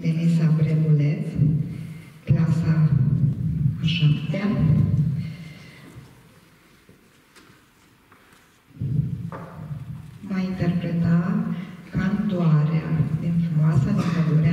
Denisa Brebuleț, clasa a șaptea. Va interpreta cantoarea din frumoasa din.